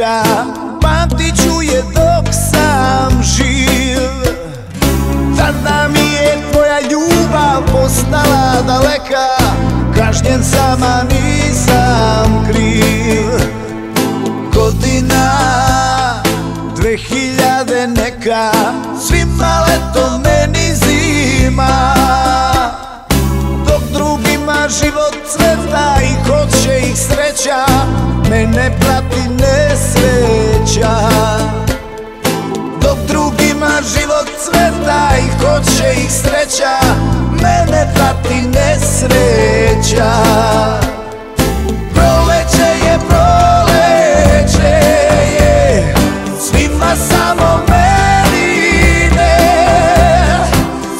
neka Pamtit ću je dok sam živ. Tada mi je tvoja ljubav postala daleka Kažnjen sama nisam kriv. Godina dve hiljade neka Svima leto meni zima. Dok drugima život cveta i hoće ih sreća Mene prati nesreća. Dok drugima život cveta i hoće ih sreća Mene prati nesreća. Proleće je, proleće je Svima samo meni ne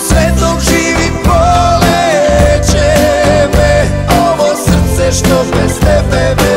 Sve dok živim poleće me Ovo srce što bez tebe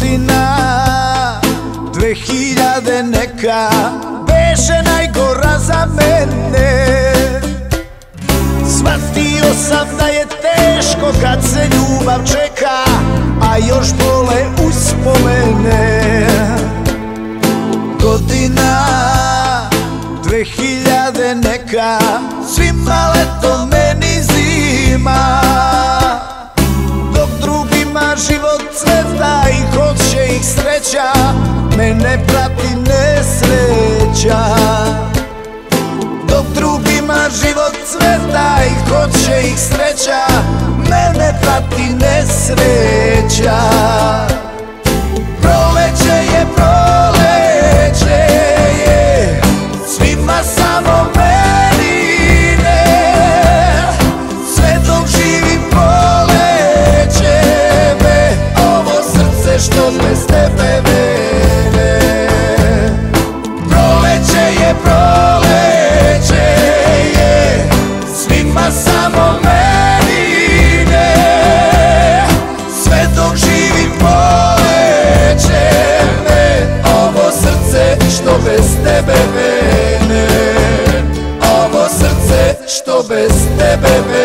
Godina dve hiljade neka Beše najgora za mene. Shvatio sam da je teško kad se ljubav čeka A još bole uspomene. Godina dve hiljade neka Svima leto meni zima sreća Mene prati nesreća. Dok drugima život cveta i hoće ih sreća Mene prati nesreća. Proleće je, proleće Svima samo meni ne Sve dok živim poleće me Ovo srce što bez tebe без тебе.